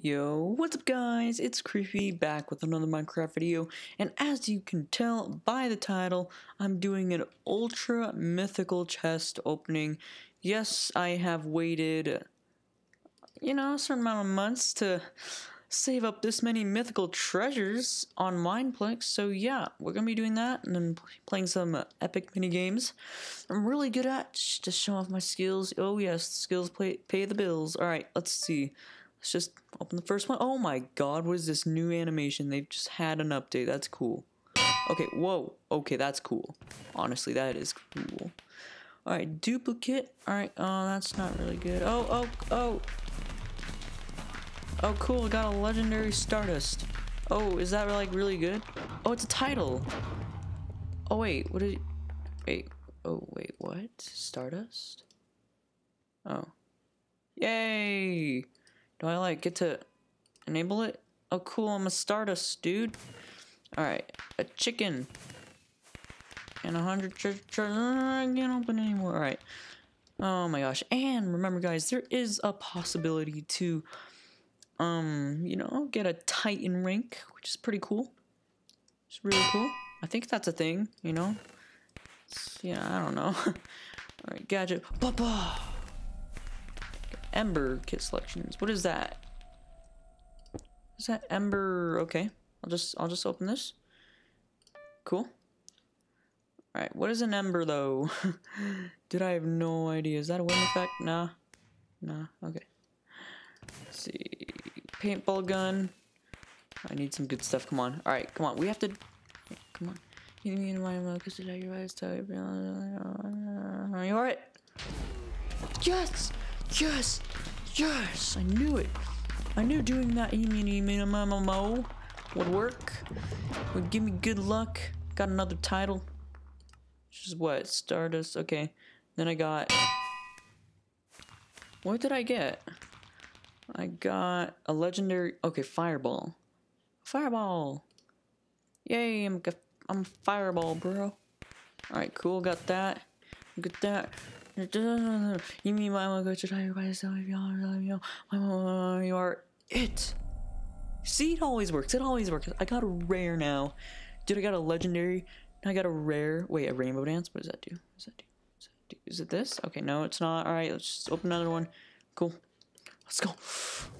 Yo, what's up guys? It's Creepy back with another Minecraft video and as you can tell by the title, I'm doing an ultra mythical chest opening. Yes, I have waited, you know, a certain amount of months to save up this many mythical treasures on Mineplex, so yeah, we're gonna be doing that and then playing some epic mini games. I'm really good at to show off my skills. Oh yes, skills pay, pay the bills. Alright, let's see. Let's just open the first one. Oh my god, what is this new animation? They've just had an update. That's cool. Okay, whoa. Okay, that's cool. Honestly, that is cool. Alright, duplicate. Alright, oh, that's not really good. Oh, oh, oh. Oh, cool. I got a legendary Stardust. Oh, is that like really good? Oh, it's a title. Oh, wait. What did... Wait. Oh, wait. What? Stardust? Oh. Yay! Do I like get to enable it? Oh cool, I'm a Stardust dude. Alright, a chicken. And a hundred I can't open anymore. Alright. Oh my gosh. And remember guys, there is a possibility to um, you know, get a Titan rank, which is pretty cool. It's really cool. I think that's a thing, you know? It's, yeah, I don't know. Alright, gadget. Ember kit selections. What is that? Is that Ember? Okay, I'll just I'll just open this. Cool. All right, what is an Ember though? Did I have no idea? Is that a wind effect? Nah, nah. Okay. Let's see, paintball gun. I need some good stuff. Come on. All right, come on. We have to. Come on. You need to mind because your eyes tell you. You alright? Yes. Yes! Yes! I knew it! I knew doing that mo would work. Would give me good luck. Got another title. Which is what? Stardust. Okay. Then I got... What did I get? I got a legendary... Okay, Fireball. Fireball! Yay, I'm, I'm Fireball, bro. Alright, cool. Got that. Look at that. You mean my mom goes to tell everybody so if y'all know my mom you are it. See it always works. It always works. I got a rare now. Dude, I got a legendary. I got a rare. Wait, a rainbow dance? What does that do? What does that do? Does, that do? Is it this? Okay, no, it's not. Alright, let's just open another one. Cool. Let's go.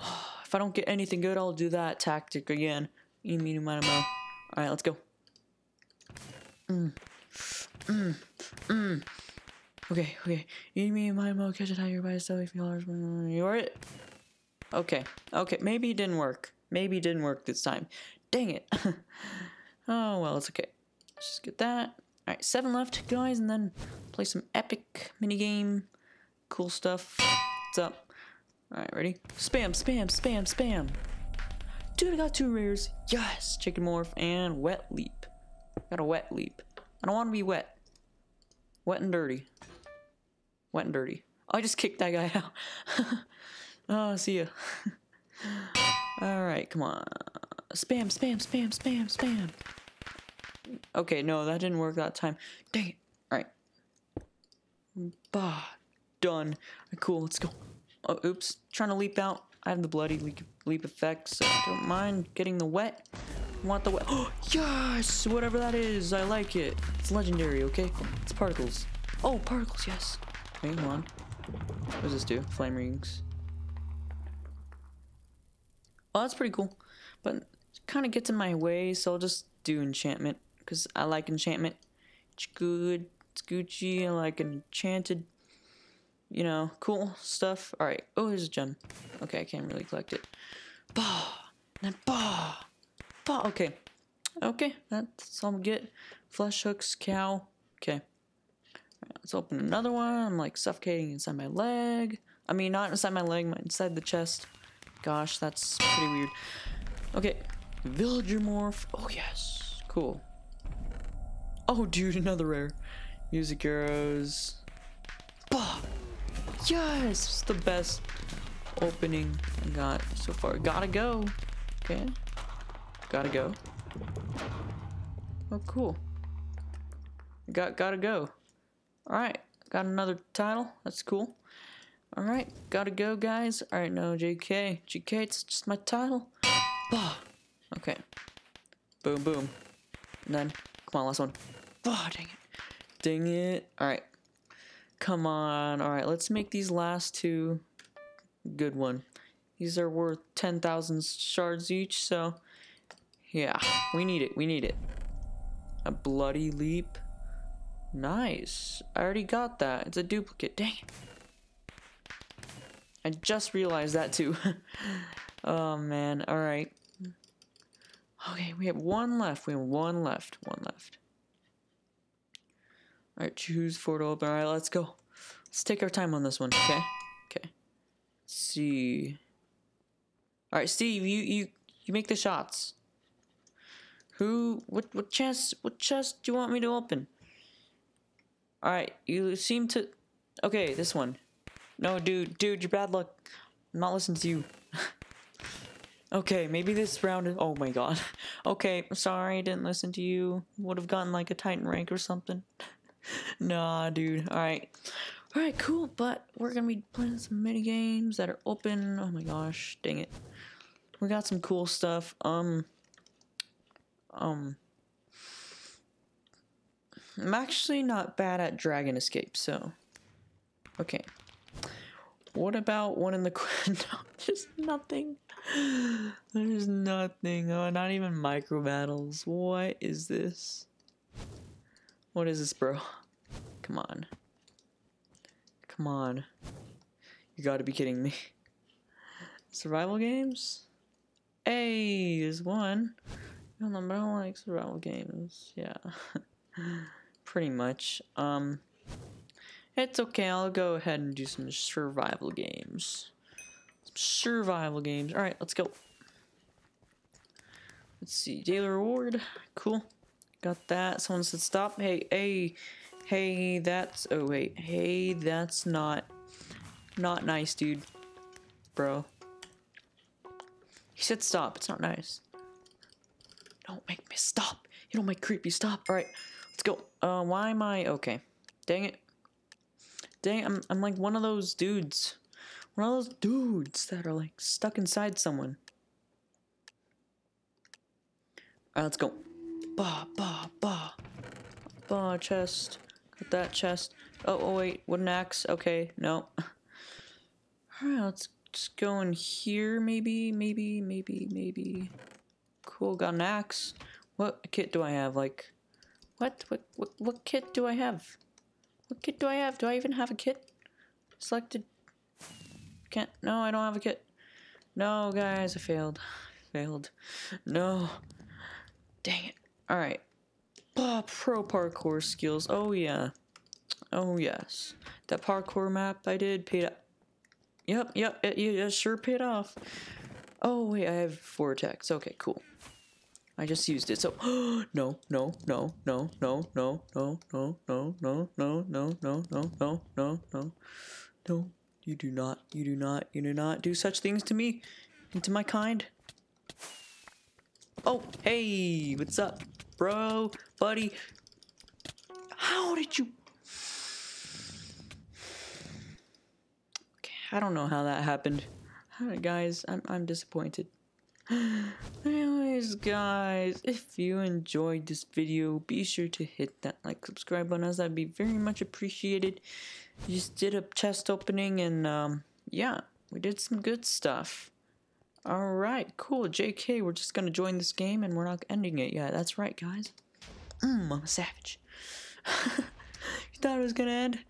If I don't get anything good, I'll do that tactic again. You mean my mom. Alright, let's go. Mm. Mm. Mm. Okay, okay. You mean my mo catch it you're by yourself if you're it? Okay, okay. Maybe it didn't work. Maybe it didn't work this time. Dang it. oh, well, it's okay. Let's just get that. Alright, seven left, guys, and then play some epic minigame. Cool stuff. What's up? Alright, ready? Spam, spam, spam, spam. Dude, I got two rares. Yes! Chicken morph and wet leap. Got a wet leap. I don't want to be wet. Wet and dirty. Wet and dirty. I just kicked that guy out. oh, see ya. Alright, come on. Spam, spam, spam, spam, spam. Okay, no, that didn't work that time. Dang it. Alright. Bah. Done. Cool, let's go. Oh, oops. Trying to leap out. I have the bloody leap, leap effect, so I don't mind getting the wet. Want the wet. Oh, yes! Whatever that is, I like it. It's legendary, okay? It's particles. Oh, particles, yes. Wait, hold on. What does this do? Flame rings. Well, that's pretty cool. But it kind of gets in my way, so I'll just do enchantment. Because I like enchantment. It's good. It's Gucci. I like enchanted, you know, cool stuff. Alright. Oh, there's a gem. Okay, I can't really collect it. Bah! Then bah! Bah! Okay. Okay, that's all I get. Flesh hooks, cow. Okay. Let's open another one. I'm like suffocating inside my leg. I mean, not inside my leg, but inside the chest. Gosh, that's pretty weird. Okay, villager morph. Oh, yes. Cool. Oh, dude, another rare. Music arrows. Bah! Yes! It's the best opening I got so far. Gotta go. Okay. Gotta go. Oh, cool. Got, gotta go. Alright, got another title. That's cool. Alright, gotta go, guys. Alright, no, JK. JK, it's just my title. Bah. Okay. Boom, boom. Then, come on, last one. Oh, dang it. Dang it. Alright. Come on. Alright, let's make these last two good one. These are worth 10,000 shards each, so yeah, we need it. We need it. A bloody leap. Nice. I already got that. It's a duplicate. Dang. I just realized that too. oh man. Alright. Okay, we have one left. We have one left. One left. Alright, choose for to open. Alright, let's go. Let's take our time on this one, okay? Okay. Let's see. Alright, Steve, you you you make the shots. Who what what chest what chest do you want me to open? Alright, you seem to Okay, this one. No, dude, dude, you're bad luck. I'm not listening to you. okay, maybe this round oh my god. Okay, sorry I didn't listen to you. Would have gotten like a Titan rank or something. nah, dude. Alright. Alright, cool, but we're gonna be playing some mini games that are open. Oh my gosh, dang it. We got some cool stuff. Um um I'm actually not bad at Dragon Escape, so okay. What about one in the no, there's nothing. There's nothing. Oh, not even micro battles. What is this? What is this, bro? Come on. Come on. You gotta be kidding me. Survival games? Hey, there's one. I don't, know I don't like survival games. Yeah. Pretty much. Um, it's okay. I'll go ahead and do some survival games. Some survival games. All right, let's go. Let's see. Daily reward. Cool. Got that. Someone said stop. Hey, hey, hey, that's... Oh, wait. Hey, that's not... Not nice, dude. Bro. He said stop. It's not nice. Don't make me stop. You don't make creepy stop. All right, go. Uh, why am I... Okay. Dang it. Dang, I'm, I'm like one of those dudes. One of those dudes that are like stuck inside someone. Alright, let's go. Bah, bah, bah. Bah, chest. Got that chest. Oh, oh wait, wooden axe. Okay, no. Alright, let's just go in here, maybe, maybe, maybe, maybe. Cool, got an axe. What kit do I have? Like, what? What, what, what kit do I have? What kit do I have? Do I even have a kit? Selected. Can't. No, I don't have a kit. No, guys, I failed. failed. No. Dang it. Alright. Oh, pro parkour skills. Oh, yeah. Oh, yes. That parkour map I did paid up. Yep, yep, it, it sure paid off. Oh, wait, I have four attacks. Okay, cool. I just used it, so no, no, no, no, no, no, no, no, no, no, no, no, no, no, no, no, no, no. You do not, you do not, you do not do such things to me and to my kind. Oh, hey, what's up, bro, buddy? How did you? Okay, I don't know how that happened. Guys, I'm I'm disappointed. Anyways, guys, if you enjoyed this video, be sure to hit that like, subscribe button as that'd be very much appreciated. We just did a chest opening and, um, yeah, we did some good stuff. Alright, cool. JK, we're just gonna join this game and we're not ending it yet. That's right, guys. Mmm, I'm a savage. you thought it was gonna end?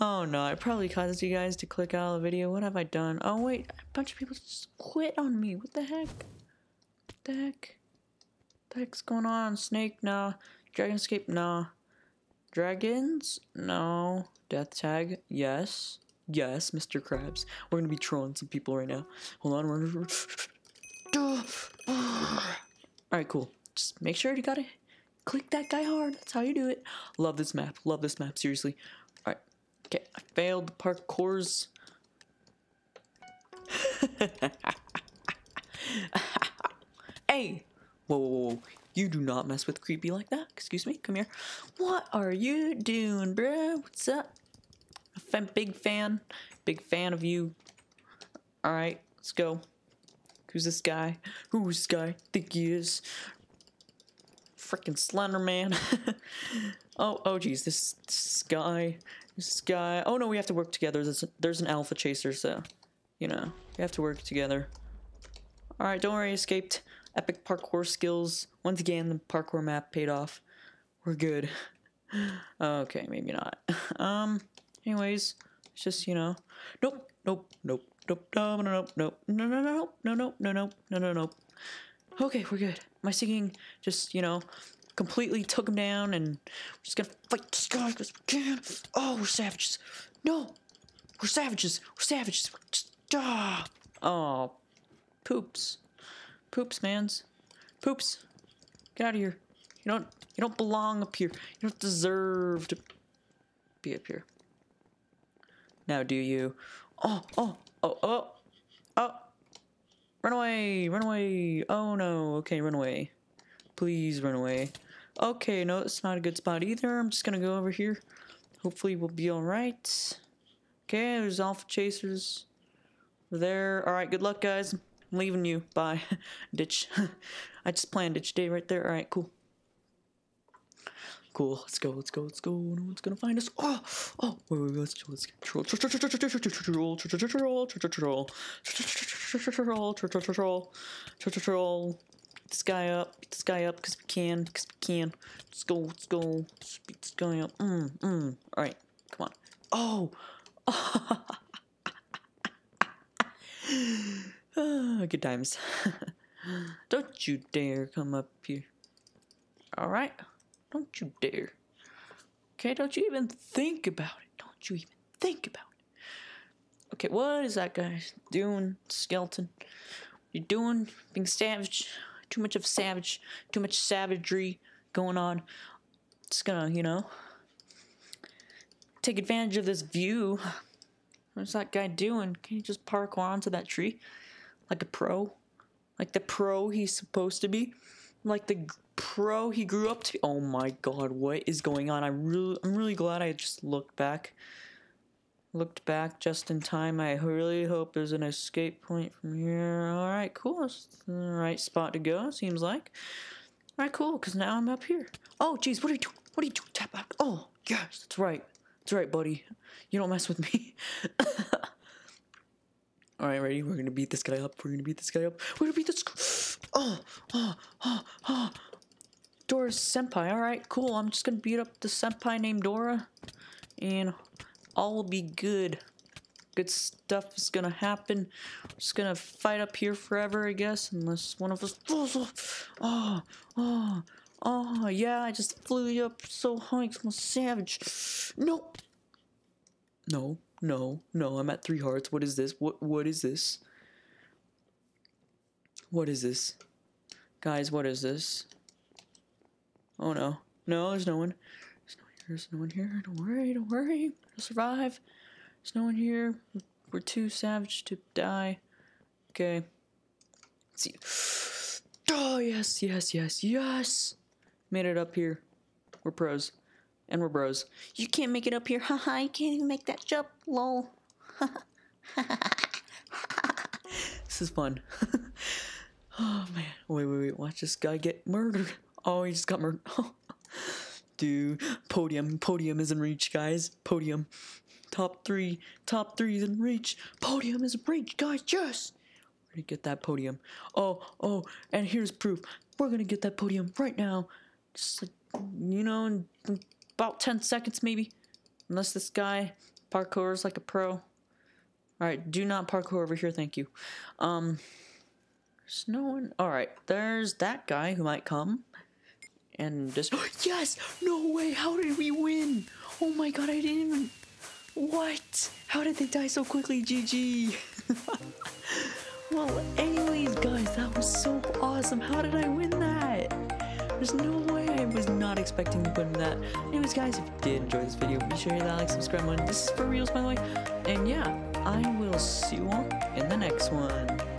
Oh no, I probably caused you guys to click out of the video. What have I done? Oh wait, a bunch of people just quit on me. What the heck? What the heck? The heck's going on? Snake? Nah. Dragon Escape? Nah. Dragons? No. Death Tag? Yes. Yes, Mr. Krabs. We're gonna be trolling some people right now. Hold on, we're Alright, cool. Just make sure you gotta click that guy hard. That's how you do it. Love this map. Love this map, seriously. Alright. Okay, I failed the parkours. hey! Whoa, whoa, whoa, you do not mess with creepy like that. Excuse me, come here. What are you doing, bro? What's up? A big fan. Big fan of you. All right, let's go. Who's this guy? Who's this guy? Think he is? Freaking Slender Man. oh, oh, geez, this, this guy, this guy. Oh no, we have to work together. There's there's an alpha chaser, so you know we have to work together. All right, don't worry, escaped. Epic parkour skills. Once again, the parkour map paid off. We're good. okay, maybe not. Um. Anyways, it's just you know. Nope. Nope. Nope. Nope. No. No. Nope. Nope. No. No. No. No. No. No. No. No. No. No. Okay, we're good. My singing just you know completely took him down, and we're just gonna fight this guy as we can. Oh, we're savages. No, we're savages. We're savages. We're just ah. Oh, poops, poops, man's, poops. Get out of here. You don't. You don't belong up here. You don't deserve to be up here. Now, do you? Oh, oh, oh, oh, oh. Run away, run away. Oh no. Okay, run away. Please run away. Okay, no, it's not a good spot either. I'm just gonna go over here. Hopefully we'll be alright. Okay, there's alpha chasers. There. Alright, good luck, guys. Leaving you. Bye. ditch. I just planned ditch day right there. Alright, cool. Cool. Let's go. Let's go. Let's go. No one's gonna find us. Oh, oh. Wait, wait, wait. Let's let's troll. Troll. Troll. Troll. Troll. Troll. Troll. Troll. Troll. Troll. This guy up. This guy up because we can. Because we can. Let's go. Let's go. Let's beat this guy up. Mm. Mm. All right. Come on. Oh. good times. Don't you dare come up here. All right. Don't you dare. Okay, don't you even think about it. Don't you even think about it. Okay, what is that guy doing, skeleton? You doing? Being savage? Too much of savage, too much savagery going on. Just gonna, you know, take advantage of this view. What's that guy doing? Can he just parkour onto that tree? Like a pro? Like the pro he's supposed to be? Like the pro he grew up to. Oh my god, what is going on? I really, I'm really glad I just looked back. Looked back just in time. I really hope there's an escape point from here. All right, cool. That's the right spot to go. Seems like. All right, cool. Because now I'm up here. Oh, geez, what are you doing? What are you doing? Tap back. Oh, yes, that's right. That's right, buddy. You don't mess with me. All right, ready? We're gonna beat this guy up. We're gonna beat this guy up. We're gonna beat this. Oh, oh, oh, oh. Dora's senpai. All right, cool. I'm just gonna beat up the senpai named Dora, and all will be good. Good stuff is gonna happen. We're just gonna fight up here forever, I guess, unless one of us. Oh, oh, oh, yeah, I just flew you up so high. I'm a savage. Nope. No, no, no, I'm at three hearts. What is this? What, what is this? What is this? Guys, what is this? Oh no. No, there's no one. There's no one here. There's no one here. Don't worry, don't worry. We'll survive. There's no one here. We're too savage to die. Okay. Let's see. Oh, yes, yes, yes, yes. Made it up here. We're pros. And we're bros. You can't make it up here. Haha, you can't even make that jump. Lol. this is fun. oh, man. Wait, wait, wait. Watch this guy get murdered. Oh, he just got murdered. Dude, podium. Podium is in reach, guys. Podium. Top three. Top three is in reach. Podium is in reach, guys. Yes. We're gonna get that podium. Oh, oh, and here's proof. We're gonna get that podium right now. Just like, you know, about 10 seconds maybe. Unless this guy parkours like a pro. Alright, do not parkour over here, thank you. Um, there's no one. Alright, there's that guy who might come and just yes no way how did we win oh my god i didn't even what how did they die so quickly gg well anyways guys that was so awesome how did i win that there's no way was not expecting to win that. Anyways guys if you did enjoy this video be sure to hit that like subscribe button. This is for reals by the way. And yeah i will see you all in the next one